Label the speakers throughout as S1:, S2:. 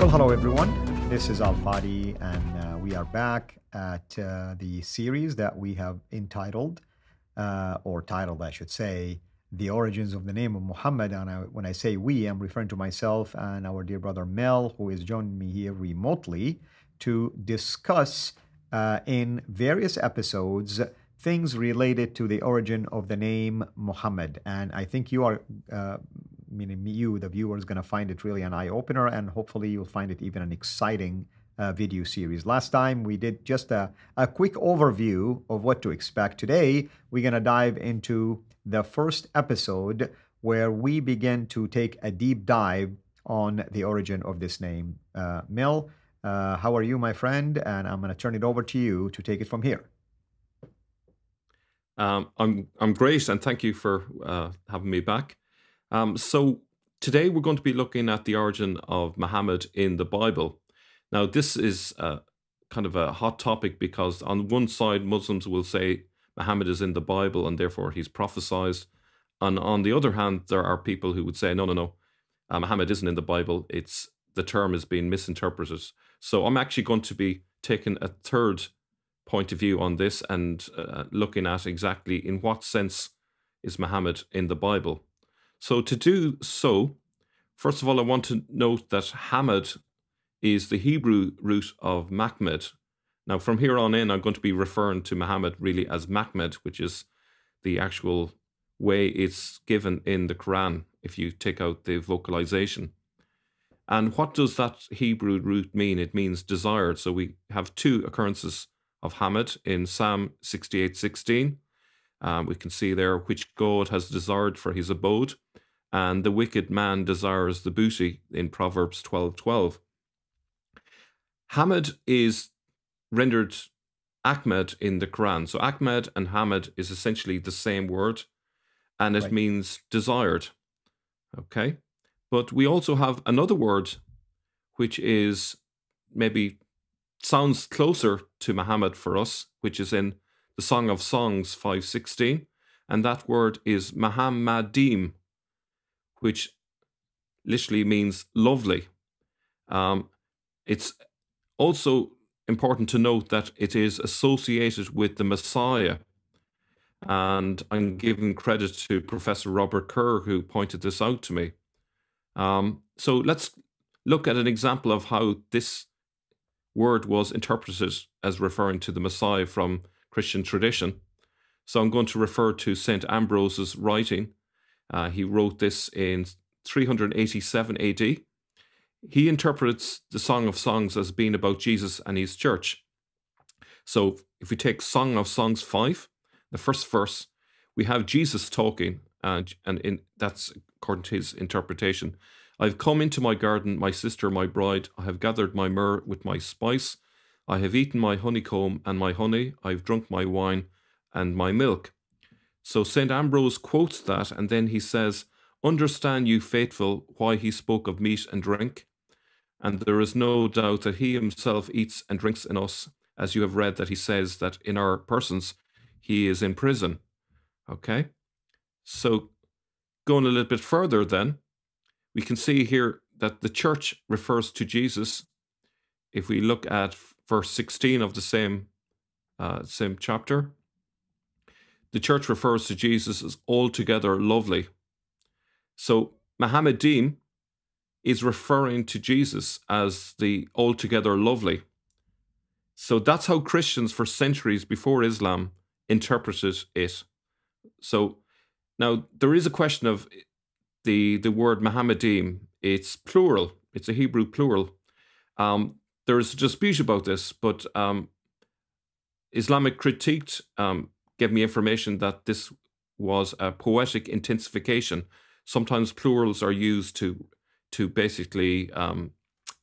S1: Well, hello everyone. This is Al Fadi, and uh, we are back at uh, the series that we have entitled, uh, or titled, I should say, The Origins of the Name of Muhammad. And I, when I say we, I'm referring to myself and our dear brother Mel, who is joining me here remotely to discuss uh, in various episodes things related to the origin of the name Muhammad. And I think you are, uh, meaning you, the viewer, is going to find it really an eye opener, and hopefully you'll find it even an exciting uh, video series. Last time we did just a, a quick overview of what to expect. Today we're going to dive into the first episode where we begin to take a deep dive on the origin of this name. Uh, Mel, uh, how are you, my friend? And I'm going to turn it over to you to take it from here.
S2: Um, I'm I'm great, and thank you for uh, having me back. Um, so today we're going to be looking at the origin of Muhammad in the Bible. Now, this is kind of a hot topic because on one side, Muslims will say Muhammad is in the Bible and therefore he's prophesized, and on the other hand, there are people who would say, no, no, no, uh, Muhammad isn't in the Bible. It's the term is being misinterpreted. So I'm actually going to be taking a third point of view on this and uh, looking at exactly in what sense is Muhammad in the Bible. So, to do so, first of all, I want to note that Hamad is the Hebrew root of Mahmed. Now, from here on in, I'm going to be referring to Muhammad really as Mahmed, which is the actual way it's given in the Quran if you take out the vocalization. And what does that Hebrew root mean? It means desired. So we have two occurrences of Hamad in Psalm 68:16. Um, we can see there which God has desired for his abode, and the wicked man desires the booty in Proverbs 12:12. Hamad is rendered Ahmed in the Quran. So Ahmed and Hamad is essentially the same word, and it right. means desired. Okay. But we also have another word which is maybe sounds closer to Muhammad for us, which is in the Song of Songs 516, and that word is Muhammadim, which literally means lovely. Um, it's also important to note that it is associated with the Messiah. And I'm giving credit to Professor Robert Kerr, who pointed this out to me. Um, so let's look at an example of how this word was interpreted as referring to the Messiah from Christian tradition. So I'm going to refer to St. Ambrose's writing. Uh, he wrote this in 387 AD. He interprets the Song of Songs as being about Jesus and his church. So if we take Song of Songs 5, the first verse, we have Jesus talking, and, and in, that's according to his interpretation. I have come into my garden, my sister, my bride. I have gathered my myrrh with my spice. I have eaten my honeycomb and my honey. I have drunk my wine and my milk. So St. Ambrose quotes that, and then he says, Understand, you faithful, why he spoke of meat and drink. And there is no doubt that he himself eats and drinks in us, as you have read that he says that in our persons he is in prison. Okay? So, going a little bit further, then, we can see here that the church refers to Jesus. If we look at verse 16 of the same, uh, same chapter, the church refers to Jesus as altogether lovely. So Muhammadim is referring to Jesus as the altogether lovely. So that's how Christians for centuries before Islam interpreted it. So now there is a question of the the word Muhammadim, it's plural. It's a Hebrew plural. Um, there is a dispute about this, but um, Islamic critique um, gave me information that this was a poetic intensification. Sometimes plurals are used to to basically um,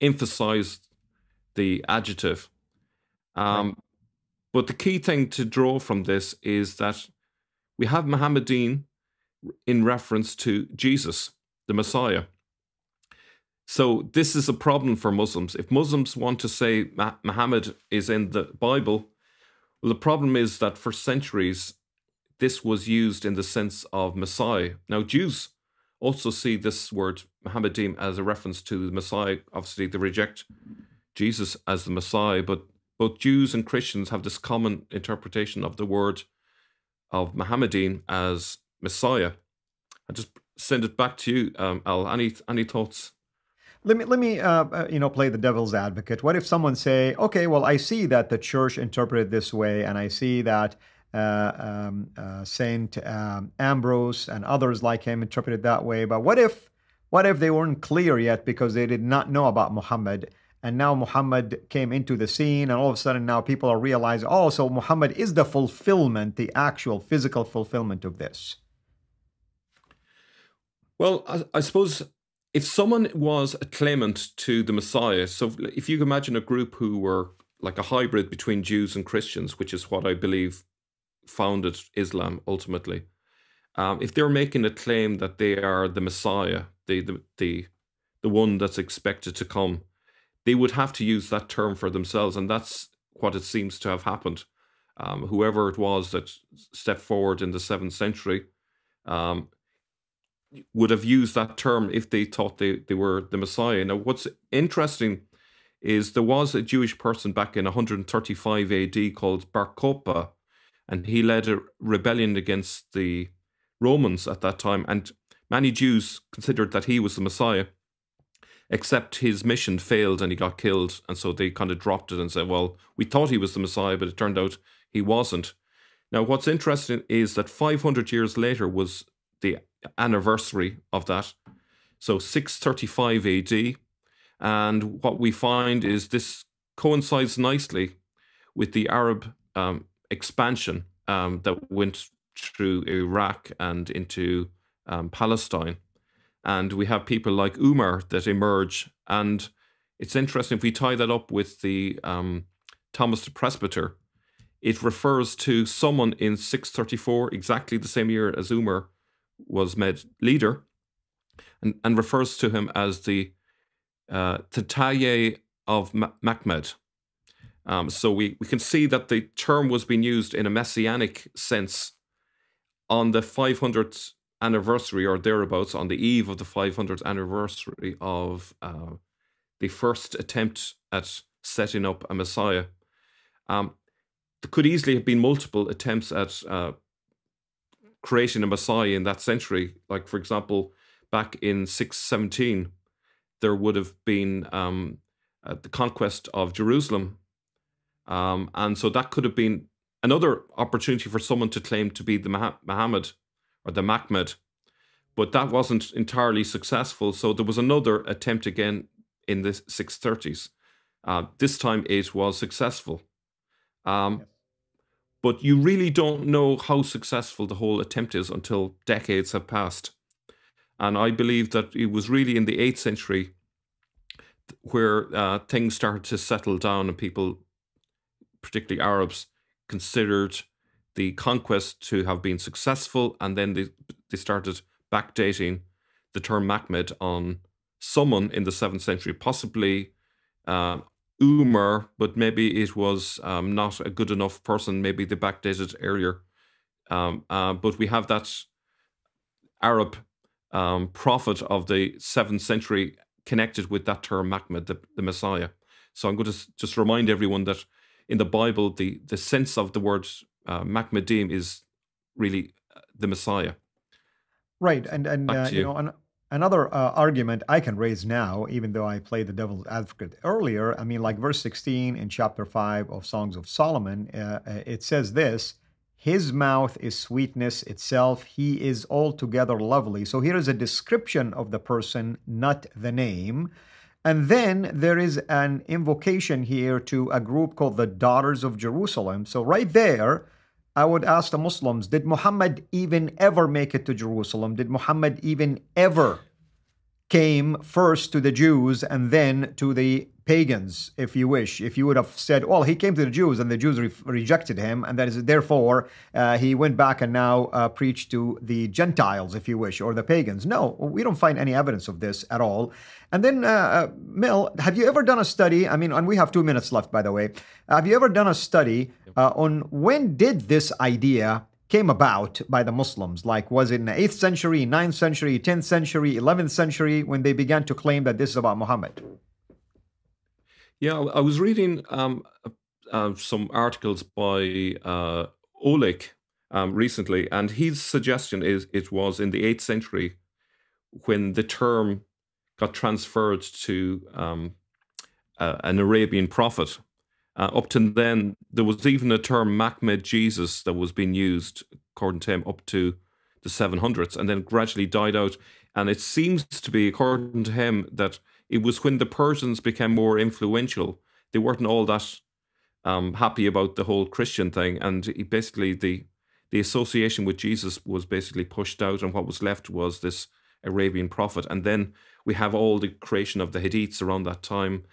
S2: emphasize the adjective. Um, right. But the key thing to draw from this is that we have Muhammadim in reference to Jesus, the Messiah. So this is a problem for Muslims. If Muslims want to say Muhammad is in the Bible, well, the problem is that for centuries this was used in the sense of Messiah. Now Jews also see this word Mohammedim as a reference to the Messiah. Obviously, they reject Jesus as the Messiah, but both Jews and Christians have this common interpretation of the word of Mohammedim as Messiah. I just send it back to you, um, Al. Any any thoughts?
S1: Let me let me uh, uh, you know play the devil's advocate. What if someone say, okay, well, I see that the church interpreted this way, and I see that uh, um, uh, Saint um, Ambrose and others like him interpreted that way. But what if what if they weren't clear yet because they did not know about Muhammad? And now Muhammad came into the scene, and all of a sudden now people are realizing, oh, so Muhammad is the fulfillment, the actual physical fulfillment of this.
S2: Well, I, I suppose if someone was a claimant to the Messiah, so if you imagine a group who were like a hybrid between Jews and Christians, which is what I believe founded Islam ultimately, um, if they're making a claim that they are the Messiah, the, the the the one that's expected to come, they would have to use that term for themselves, and that's what it seems to have happened. Um, whoever it was that stepped forward in the seventh century um, would have used that term if they thought they, they were the Messiah. Now, what's interesting is there was a Jewish person back in 135 AD called Bar Kokhba, and he led a rebellion against the Romans at that time. And many Jews considered that he was the Messiah except his mission failed and he got killed. And so they kind of dropped it and said, well, we thought he was the Messiah, but it turned out he wasn't. Now, what's interesting is that 500 years later was the anniversary of that. So 635 AD. And what we find is this coincides nicely with the Arab um, expansion um, that went through Iraq and into um, Palestine and we have people like Umar that emerge. And it's interesting if we tie that up with the um, Thomas the Presbyter, it refers to someone in 634, exactly the same year as Umar was made leader, and, and refers to him as the uh, Tayyaye of Makmed. Um, so we, we can see that the term was being used in a messianic sense on the 500th anniversary or thereabouts on the eve of the 500th anniversary of uh, the first attempt at setting up a Messiah. Um, there could easily have been multiple attempts at uh, creating a Messiah in that century. Like, for example, back in 617, there would have been um, uh, the conquest of Jerusalem. Um, and so that could have been another opportunity for someone to claim to be the Muhammad or the Mahmed, but that wasn't entirely successful. So there was another attempt again in the 630s. Uh, this time it was successful. Um. But you really don't know how successful the whole attempt is until decades have passed. And I believe that it was really in the 8th century where uh, things started to settle down and people, particularly Arabs, considered the conquest to have been successful, and then they they started backdating the term Mahmed on someone in the seventh century, possibly uh, Umar, but maybe it was um, not a good enough person. Maybe they backdated earlier. Um, uh, but we have that Arab um, prophet of the seventh century connected with that term Mahmed, the, the Messiah. So I'm going to just remind everyone that in the Bible, the, the sense of the word uh, Mahmedim is really uh, the Messiah.
S1: Right, and and uh, you. you. know another uh, argument I can raise now, even though I played the devil's advocate earlier. I mean, like verse sixteen in chapter five of Songs of Solomon, uh, uh, it says this. His mouth is sweetness itself. He is altogether lovely. So here is a description of the person, not the name. And then there is an invocation here to a group called the Daughters of Jerusalem. So, right there, I would ask the Muslims Did Muhammad even ever make it to Jerusalem? Did Muhammad even ever came first to the Jews and then to the pagans, if you wish. If you would have said, well, he came to the Jews and the Jews re- rejected him, and that is therefore uh, he went back and now uh, preached to the Gentiles, if you wish, or the pagans. No, we don't find any evidence of this at all. And then, uh, uh Mel, have you ever done a study? I mean, and we have two minutes left, by the way. Have you ever done a study uh, on when did this idea came about by the Muslims? Like, was it in the 8th century, 9th century, 10th century, 11th century when they began to claim that this is about Muhammad?
S2: Yeah, I was reading um, uh, some articles by uh, Oleg um, recently, and his suggestion is it was in the 8th century when the term got transferred to um, uh, an Arabian prophet. Uh, up to then, there was even a term Mahmed Jesus that was being used, according to him, up to the 700s, and then gradually died out. And it seems to be, according to him, that it was when the Persians became more influential. They weren't all that um, happy about the whole Christian thing, and he basically the the association with Jesus was basically pushed out, and what was left was this Arabian prophet. And then we have all the creation of the Hadiths around that time,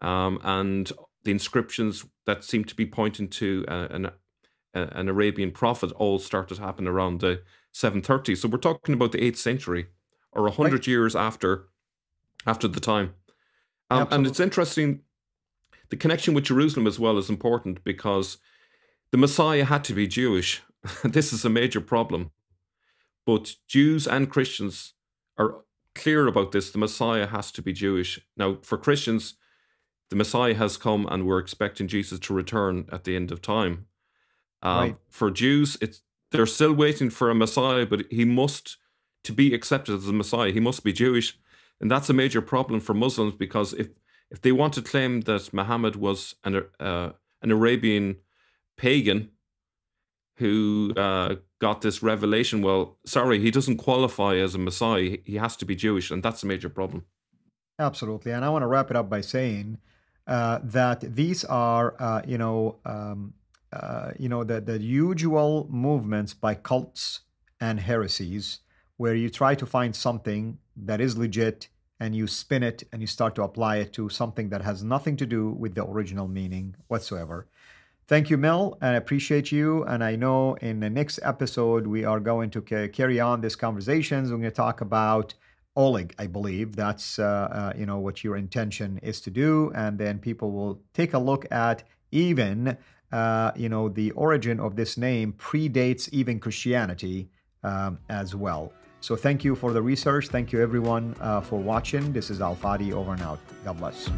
S2: um, and the inscriptions that seem to be pointing to uh, an, uh, an Arabian prophet all started to happen around the 730. So we're talking about the 8th century or 100 right. years after after the time. Um, and it's interesting, the connection with Jerusalem as well is important because the Messiah had to be Jewish. this is a major problem. But Jews and Christians are clear about this. The Messiah has to be Jewish. Now, for Christians, the Messiah has come and we're expecting Jesus to return at the end of time. Um, right. For Jews, it's they're still waiting for a Messiah, but he must, to be accepted as a Messiah, he must be Jewish. And that's a major problem for Muslims because if, if they want to claim that Muhammad was an, uh, an Arabian pagan who uh, got this revelation, well, sorry, he doesn't qualify as a Messiah. He has to be Jewish, and that's a major problem.
S1: Absolutely. And I want to wrap it up by saying uh, that these are, uh, you know, um, uh, you know, the, the usual movements by cults and heresies where you try to find something that is legit and you spin it and you start to apply it to something that has nothing to do with the original meaning whatsoever. Thank you, Mel, and I appreciate you. And I know in the next episode, we are going to ca- carry on these conversations. We're going to talk about Oleg, I believe. That's, uh, uh, you know, what your intention is to do. And then people will take a look at even, uh, you know, the origin of this name predates even Christianity um, as well. So thank you for the research. Thank you everyone uh, for watching. This is Al Fadi over and out. God bless.